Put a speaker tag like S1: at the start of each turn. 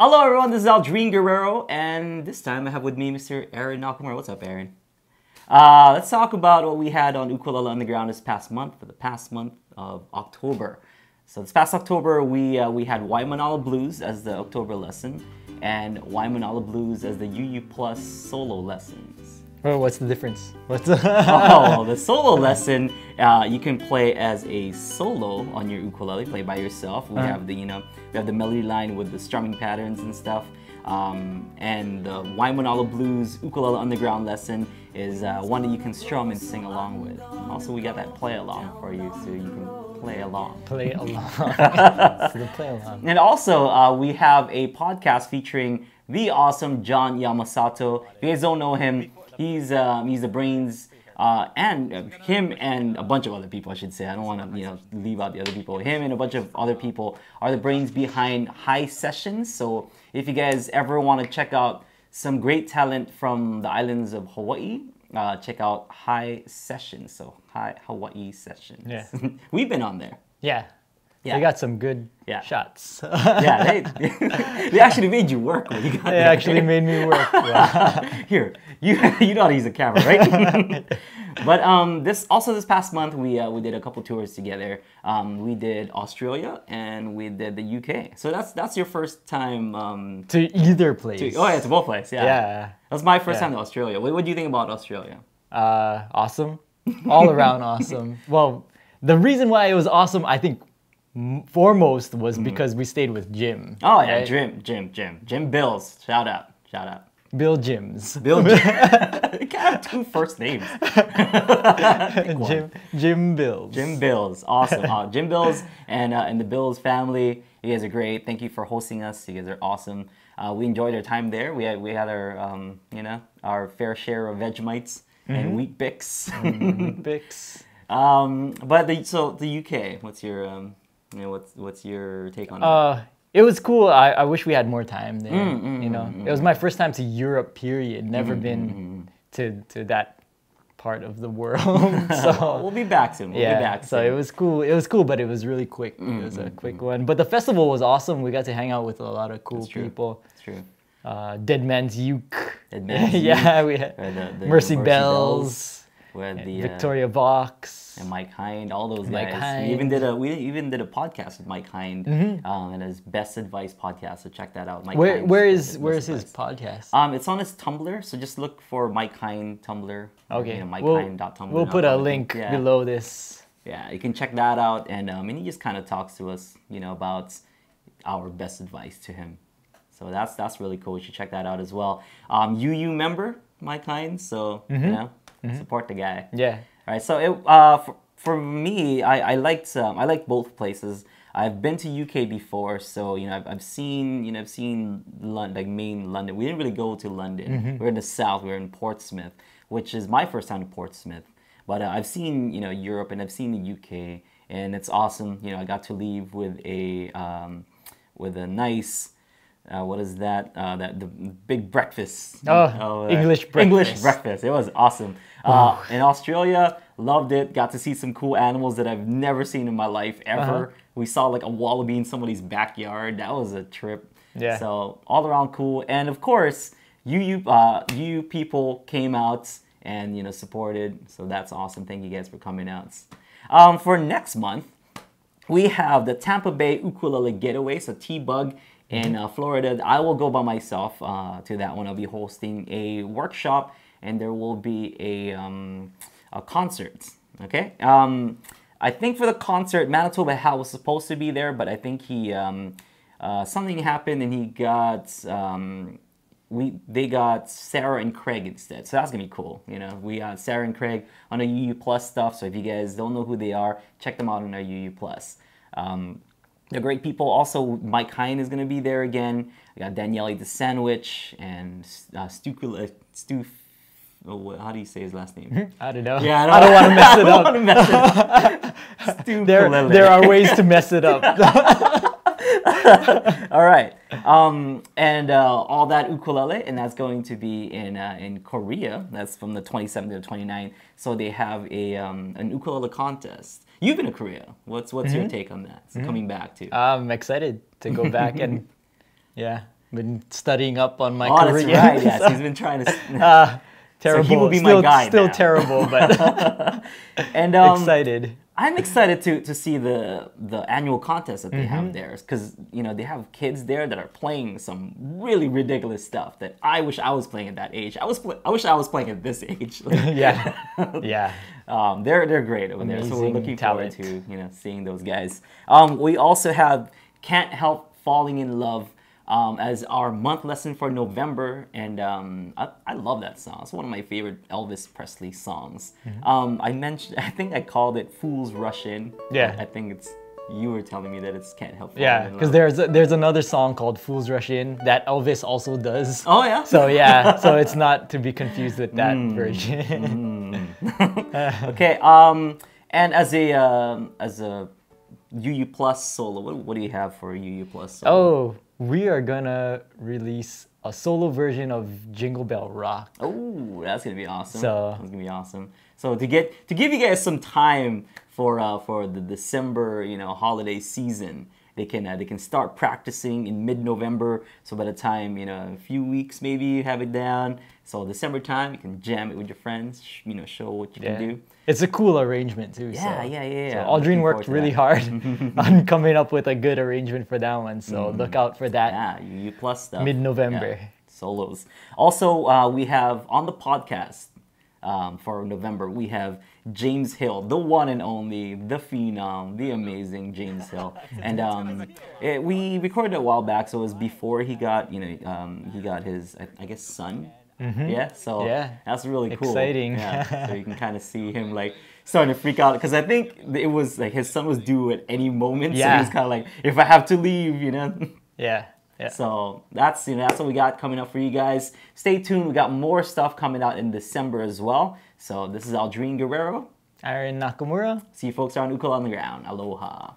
S1: Hello, everyone. This is Aldrine Guerrero, and this time I have with me Mr. Aaron Nakamura. What's up, Aaron? Uh, let's talk about what we had on Ukulele Underground this past month, for the past month of October. So this past October, we uh, we had Waimanalo Blues as the October lesson, and Waimanalo Blues as the UU Plus solo lessons.
S2: Oh, what's the difference? What's the
S1: oh, the solo lesson, uh, you can play as a solo on your ukulele, play by yourself. We
S2: Uh-huh.
S1: have the, you know, we have the melody line with the strumming patterns and stuff. Um, and the Waimanalo Blues Ukulele Underground lesson is uh, one that you can strum and sing along with. Also, we got that play along for you, so you can play along.
S2: play along? so the play along.
S1: And also, uh, we have a podcast featuring the awesome Jon Yamasato. If you guys don't know him, he's um, he's the brains, uh, and uh, him and a bunch of other people, I should say. I don't want to you know leave out the other people. Him and a bunch of other people are the brains behind High Sessions. So if you guys ever want to check out some great talent from the islands of Hawaii. Uh, check out High Sessions, so High Hawaii Sessions.
S2: Yeah.
S1: We've been on there.
S2: Yeah.
S1: Yeah.
S2: They got some good
S1: Yeah.
S2: shots.
S1: yeah, they, they actually made you work when you got
S2: they
S1: there.
S2: actually made me work. Yeah.
S1: Here, you you know how to use a camera, right? but um, this also this past month we uh, we did a couple tours together. Um, we did Australia and we did the UK. So that's that's your first time. Um,
S2: to either place.
S1: to, oh yeah, to both places. Yeah.
S2: Yeah.
S1: That's my first
S2: Yeah.
S1: time to Australia. What, what do you think about Australia?
S2: Uh, awesome. All around awesome. Well, the reason why it was awesome, I think, foremost was because we stayed with Jim.
S1: Oh yeah,
S2: right?
S1: Jim, Jim, Jim, Jim Bills. Shout out, shout out.
S2: Bill Jims.
S1: Bill. Jim. can't have two first names.
S2: Jim Jim Bills.
S1: Jim Bills, awesome. Uh, Jim Bills and uh, and the Bills family, you guys are great. Thank you for hosting us. You guys are awesome. Uh, we enjoyed our time there. We had we had our um, you know our fair share of Vegemites and Weet-Bix. Bix. um, but the, so the UK, what's your um, you know what's what's your take on that?
S2: Uh, it was cool. I, I wish we had more time there.
S1: Mm, mm,
S2: you know, mm, mm, it was my first time to Europe. Period. Never been to to that part of the world. so
S1: we'll be back soon. We'll
S2: yeah,
S1: be back
S2: so it was cool. It was cool, but it was really quick. It was a quick one. But the festival was awesome. We got to hang out with a lot of cool people.
S1: It's true.
S2: Uh, Dead Man's Uke.
S1: Dead Man's
S2: yeah, we had
S1: the- the
S2: Mercy,
S1: Mercy
S2: Bells.
S1: With the uh,
S2: Victoria Vox.
S1: and Mike Hind, all those
S2: Mike
S1: guys. We even did a we even did a podcast with Mike Hind, um, and his best advice podcast. So check that out. Mike
S2: Where
S1: Hind's
S2: where is where is his podcast?
S1: Um, it's on his Tumblr, so just look for Mike Hind Tumblr.
S2: okay,
S1: you know,
S2: we'll, we'll put a link
S1: yeah.
S2: below this.
S1: Yeah, you can check that out, and um, and he just kind of talks to us, you know, about our best advice to him. So that's that's really cool. You should check that out as well. Um, UU member Mike Hind, so you know, support the guy.
S2: Yeah.
S1: All right, so it, uh, for, for me, I, I liked um, I liked both places. I've been to UK before, so you know I've, I've seen you know I've seen London, like main London. We didn't really go to London. We're in the south. We're in Portsmouth, which is my first time to Portsmouth. But uh, I've seen you know Europe and I've seen the UK, and it's awesome. You know I got to leave with a um, with a nice. Uh, what is that? Uh, that the big breakfast.
S2: Oh,
S1: uh,
S2: English
S1: English
S2: breakfast.
S1: breakfast. It was awesome. Uh, in Australia, loved it. Got to see some cool animals that I've never seen in my life ever.
S2: Uh-huh.
S1: We saw like a wallaby in somebody's backyard. That was a trip.
S2: Yeah.
S1: So all around cool. And of course, you you uh, you people came out and you know supported. So that's awesome. Thank you guys for coming out. Um, for next month, we have the Tampa Bay Ukulele Getaway, so TBUG in uh, Florida. I will go by myself uh, to that one. I'll be hosting a workshop, and there will be a um, a concert. Okay. Um, I think for the concert, Manitoba Hal was supposed to be there, but I think he um, uh, something happened and he got um, we they got Sarah and Craig instead. So that's gonna be cool. You know, we got Sarah and Craig on a UU Plus stuff. So if you guys don't know who they are, check them out on our UU Plus. Um, they're great people. Also, Mike Hind is gonna be there again. We got Daniele the Sandwich and uh, Stu. Uh, Stu oh, what- how do you say his last name?
S2: I don't know.
S1: Yeah,
S2: I don't want to mess it
S1: I don't
S2: up.
S1: want to mess it up.
S2: There, there are ways to mess it up.
S1: All right. Um, and uh, all that ukulele, and that's going to be in uh, in Korea. That's from the 27th to the 29th. So they have a um, an ukulele contest. You've been to Korea. What's what's your take on that? So coming back to.
S2: I'm excited to go back and yeah, been studying up on my
S1: Oh, that's
S2: Korean.
S1: right. Yes,
S2: so-
S1: he's been trying to.
S2: Ah, terrible.
S1: will be my
S2: still,
S1: guide
S2: still
S1: now.
S2: terrible, but
S1: and um,
S2: excited.
S1: I'm excited to to see the the annual contest that they
S2: Mm-hmm.
S1: have there because you know they have kids there that are playing some really ridiculous stuff that I wish I was playing at that age. I was I wish I was playing at this age. Like,
S2: yeah, yeah.
S1: um, they're they're great over there. So we're looking
S2: talent.
S1: forward to you know seeing those guys. Um, we also have "Can't Help Falling in Love" um, as our month lesson for November, and um, I, I love that song. It's one of my favorite Elvis Presley songs.
S2: Mm-hmm.
S1: Um, I mentioned I think I called it "Fools Rush In."
S2: Yeah.
S1: I think it's you were telling me that it's "Can't Help."
S2: Yeah, because there's a, there's another song called "Fools Rush In" that Elvis also does.
S1: Oh yeah.
S2: So yeah, so it's not to be confused with that
S1: Mm.
S2: version.
S1: okay. Um, and as a um, as a UU Plus solo, what, what do you have for UU Plus? Solo?
S2: oh, we are gonna release a solo version of Jingle Bell Rock.
S1: Oh, that's gonna be awesome.
S2: So-
S1: that's gonna be awesome. So to get to give you guys some time for uh, for the December you know holiday season, they can uh, they can start practicing in mid November. So by the time you know a few weeks maybe you have it down. So December time you can jam it with your friends. sh- You know show what you
S2: Yeah.
S1: can do.
S2: It's a cool arrangement too.
S1: Yeah,
S2: so.
S1: yeah, yeah,
S2: So
S1: yeah. Aldrine
S2: worked really
S1: that.
S2: hard on coming up with a good arrangement for that one. So look out for that.
S1: Yeah, UU Plus stuff.
S2: Mid-November.
S1: Yeah, solos. Also, uh, we have on the podcast um, for November, we have James Hill, the one and only, the phenom, the amazing James Hill. And um, it, we recorded it a while back, so it was before he got, you know, um, he got his, I, I guess, son. Yeah, so
S2: Mm-hmm. Yeah.
S1: that's really cool.
S2: Exciting.
S1: Yeah, so you can kind of see him like starting to freak out because I think it was like his son was due at any moment. So
S2: Yeah.
S1: he's kind of like, if I have to leave, you know.
S2: Yeah. Yeah.
S1: So that's you know that's what we got coming up for you guys. Stay tuned. We got more stuff coming out in December as well. So this is Aldrine Guerrero.
S2: Aaron Nakamura.
S1: See you folks around Ukulele Underground. Aloha.